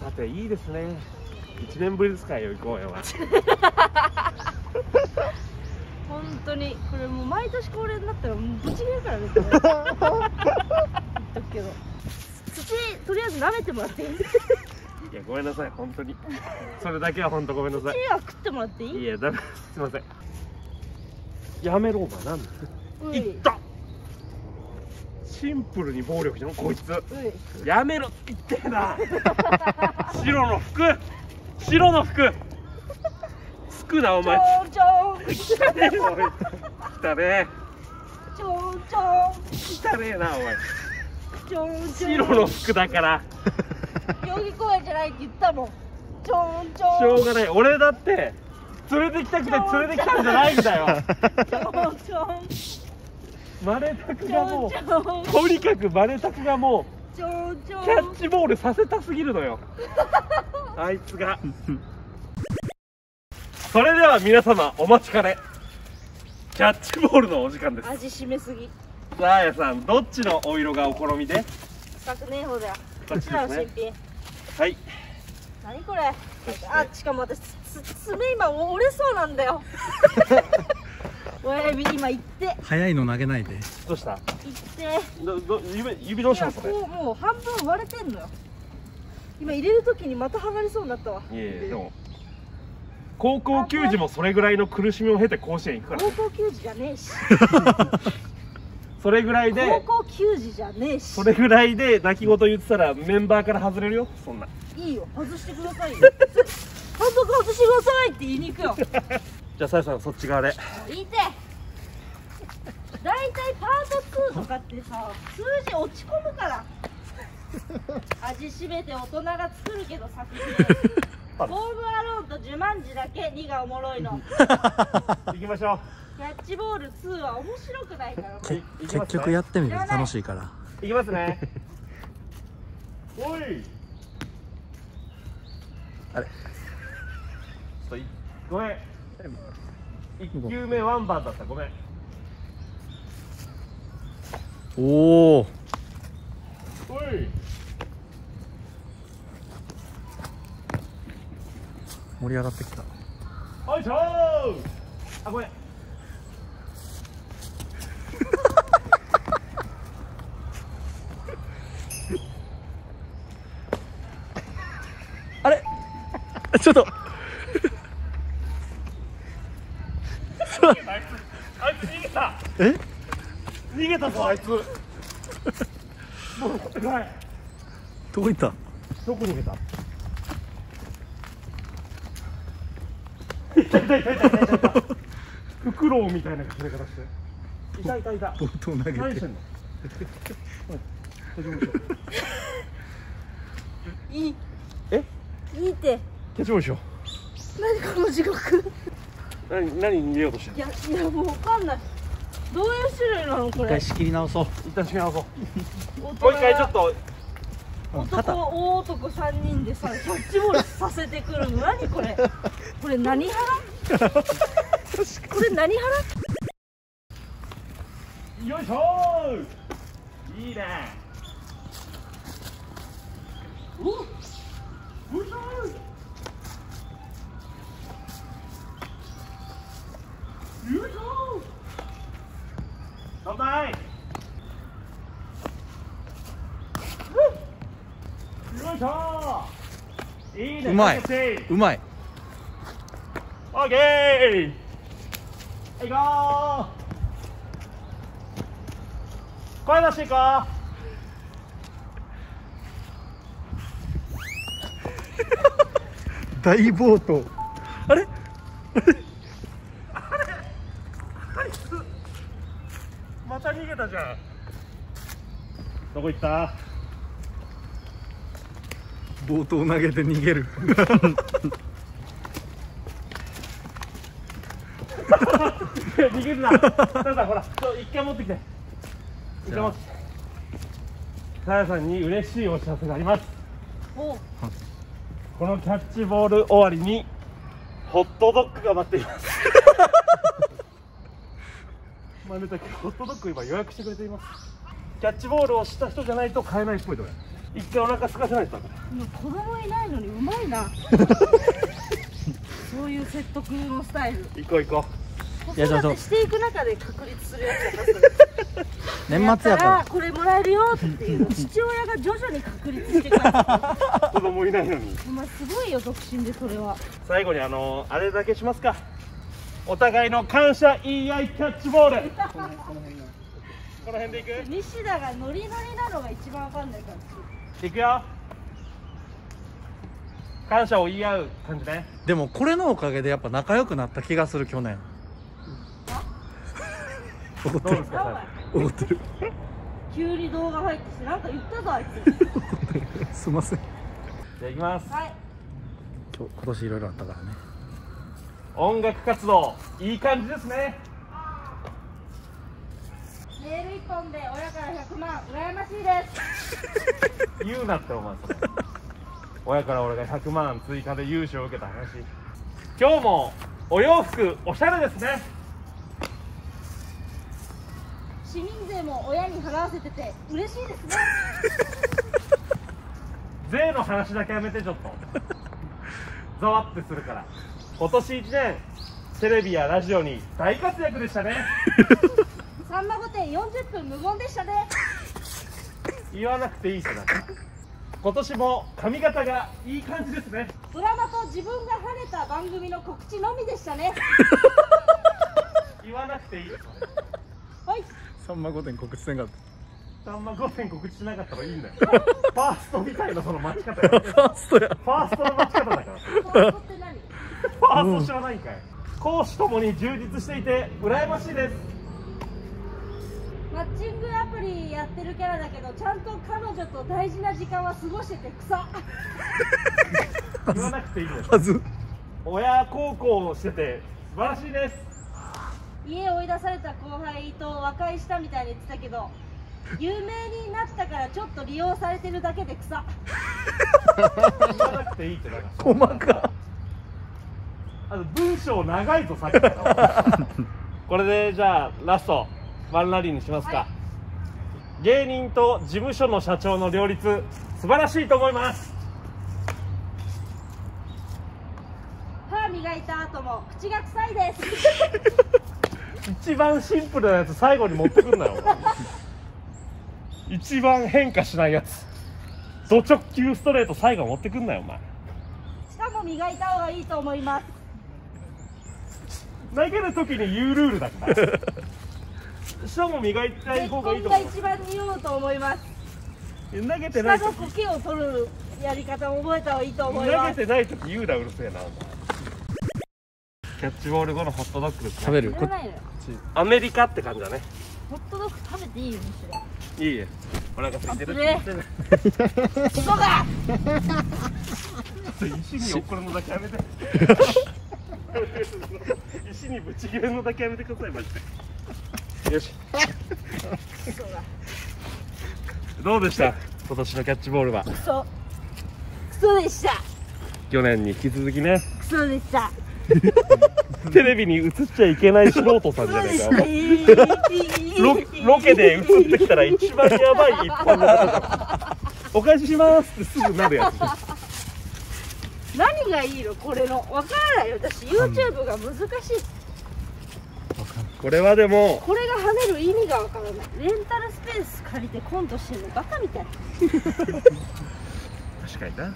さていいですね。1年ぶりですか代々木公園は本当に。これもう毎年恒例になったらもうぶち切れるからね言っとくけど。土とりあえず舐めてもらっていい？いやごめんなさい本当に。それだけは本当ごめんなさい。土は食ってもらっていい？いやダメす。いません。やめろお前なんだい。ったシンプルに暴力じゃんこいつ。やめろって言ってえな。白の服。白の服。つくなおちょ前。んちょねえぞおい。汚ねちょんちょ汚ねえなお前ちょんちょん白の服だから。代々木公園じゃないって言ったもん。ちょんちょん。しょうがない。俺だって連れてきたくて連れてきたんじゃないんだよ。ちょんちょんマネタクちがもうとにかくマネタクがもうんキャッチボールさせたすぎるのよ。あいつが。それでは皆様お待ちかね。キャッチボールのお時間です。味しめすぎ。さあやさんどっちのお色がお好みで？臭くねえ方だよ。こっちですね。新品。はい。何これ？あしかも私爪今折れそうなんだよ 親指今行って。早いの投げないで。どうした？行って。どど指指どうしたの？こうもう半分割れてんのよ。今入れる時にまた剥がれそうになったわ。いえいえでも。高校球児もそれぐらいの苦しみを経て甲子園行くから 高校球児じゃねえし。それぐらい高で校球児じゃねえし。それぐらいで泣き言言ってたらメンバーから外れるよ。そんな。いいよ外してくださいよ。監督外してくださいって言いに行くよ じゃあさやさんそっち側で。いいて大体パート2とかってさ数字落ち込むから。味しめて大人が作るけど作品。ホームアローンとジュマンジだけ2がおもろいの。行きましょキャッチボール2は面白くないから。結局やってみる。と楽しいから。う行きますね。おい。あれ。ちょっといごめん1球目ワンバンだった。ごめん。おおおい。盛り上がってきた。おいしょーあごめん。あれ？ちょっとあいつあいつ逃げたえ？逃げたぞあいつ。もう帰れどこ行った？どこ逃げた？いたいたいたいたいたい。たフクロウみたいな隠れ方して。いたいたい。たボートを投げて。何してんの？いいえ？いいって。しよ何この地獄。う何何逃げようとしてんいやいやもうわかんないどういう種類なのこれ？一回仕切り直そう。の一旦締め直そう。ももう一回ちょっと。男肩。大男3人でさキャッチボールさせてくるの？何これ？これ何腹これ何腹よいしょー。いいねうっうっしょーよいしょー乾杯よいしょーいいねうまい。うまい。オッケー。行こう。声出していこ 大暴投あれ？うまた逃げたじゃん。どこ行った？暴投投げて逃げる。逃げるな。さやさんほらちょ一回持ってきて。一回持ってきてさやさんに嬉しいお知らせがあります。お。このキャッチボール終わりにホットドッグが待っています。まあねたホットドッグ今予約してくれています。キャッチボールをした人じゃないと買えないっぽいとこ一回お腹空かせないと子供いないのにうまいな。そういう説得のスタイル。行こう行こ子いやちょちょ育てしていく中で確立するやつだ年末やから。これもらえるよっていう。の 父親が徐々に確立していく子供いないのに。つお前すごいよ独身でそれは。最後にあのあれだけしますか。お互いの感謝言い合いキャッチボール この辺でいく？西田がノリノリなのが一番わかんないからいくよ。感謝を言い合う感じね。でもこれのおかげでやっぱ仲良くなった気がする去年。怒ってる。どうですか？やばい怒ってる。急に動画入ってきてなんか言ったぞあいつ。すいません。じゃあいきますはい。今日今年いろいろあったからね。音楽活動いい感じですね。メール一本で親から100万羨ましいです。言うなってお前それ親から俺が100万追加で融資を受けた話。今日もお洋服おしゃれですね。市民税も親に払わせてて嬉しいですね。税の話だけやめてちょっと。ざわってするから。今年1年テレビやラジオに大活躍でしたね さんま御殿40分無言でしたね。言わなくていい人だから今年も髪型がいい感じですね。ドラマと自分が跳ねた番組の告知のみでしたね。言わなくていい。ですはい。さんま御殿告知せんかっあんま5点告知しなかったらいいんだよ。ファーストみたいなその待ち方ファーストや。ファーストの待ち方だから。ファーストって何？ファースト知らないんかい。講師ともに充実していて羨ましいですマッチングアプリやってるキャラだけどちゃんと彼女と大事な時間は過ごしてて草言わなくていいですはず親孝行をしてて素晴らしいです。家追い出された後輩と和解したみたいに言ってたけど有名になったからちょっと利用されてるだけで草言わなくていいってだから細かあと文章長いぞさっき これでじゃあラストワンラリーにしますか、はい芸人と事務所の社長の両立素晴らしいと思います。歯磨いた後も口が臭いです。一番シンプルなやつ最後に持ってくんなよ。一番変化しないやつ。ド直球ストレート最後持ってくんなよお前。舌も磨いた方がいいと思います。投げる時に言うルールだから舌も磨いたい結方がいい婚と思う。が一番匂うと思います。投げてない時。舌の苔を取るやり方を覚えた方がいいと思い投ます。げてない時言うなうるせえなキャッチボール後のホットドッグです食べる？こ知らないのよ。アメリカって感じだね。ホットドッグ食べていいよむしろいいえ。お腹空いてるあれ。クソが石に怒るのだけやめて。石にぶち切れるのだけやめてくださいマジでよし。どうでした？今年のキャッチボールは。クソ。クソでした。去年に引き続きね。クソでした。テレビに映っちゃいけない素人さんじゃねえかロロロケで映ってきたら一番やばい一本の方じゃんお返ししますってすぐなるやつ。何がいいの？これの。わからない。よ私 YouTube が難しいこれはでもこれが跳ねる意味がわからない。レンタルスペース借りてコントしてるのバカみたい。確かにな。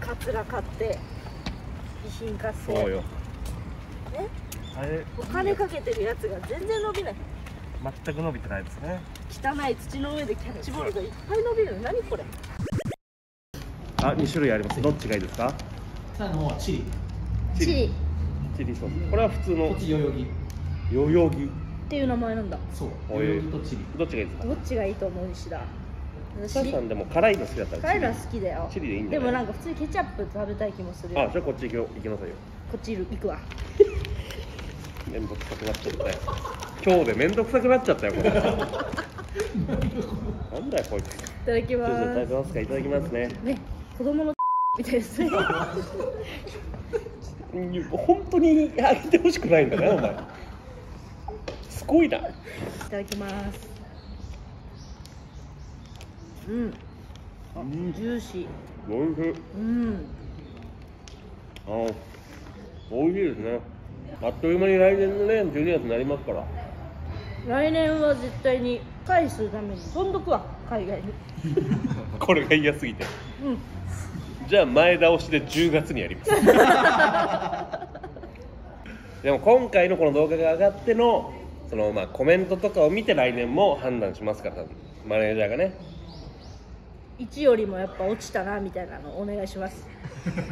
カツラ買って備品買って。そうよ。え？あれ。お金かけてるやつが全然伸びない。全く伸びてないですね。汚い土の上でキャッチボールがいっぱい伸びる何これ？あ2種類あります。どっちがいいですか？さあの方はチリ。チリ。っチリソース。これは普通の。こっち代々木代々木。ていう名前なんだ。そう。代々木とチリどっちがいいですか？どっちがいいと思う西田。私サさんでも辛いの好きだったら辛いのは好きだよ。チリでいいんでもなんか普通にケチャップ食べたい気もする。よあじゃあこっち行きよ。行きなさいよ。こっちいる。行くわ。めんどくさくなっちゃったよ。今日でめんどくさくなっちゃったよこれ。なんだよこいつ。いただきまじゃあいただすきますかいただきますね。ね子供の みたいですね。う ん本当にあげてほしくないんだねお前。すごいな。いただきます。うん。ジューシー。おいしい。うん。あー美味しいですね。あっという間に来年のね12月になりますから。来年は絶対に返すために飛んどくわ海外に。これが嫌すぎて。うん。じゃあ前倒しで10月にやります。でも今回のこの動画が上がってのそのまあコメントとかを見て来年も判断しますからマネージャーがね。1よりもやっぱ落ちたなみたいなのお願いします。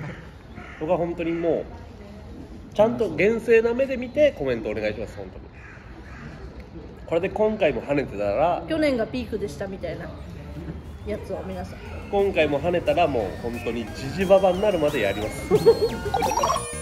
僕は本当にもうちゃんと厳正な目で見てコメントお願いします本当に。これで今回も跳ねてたら去年がピークでしたみたいな。やつを皆さん。今回も跳ねたらもう本当にジジババになるまでやります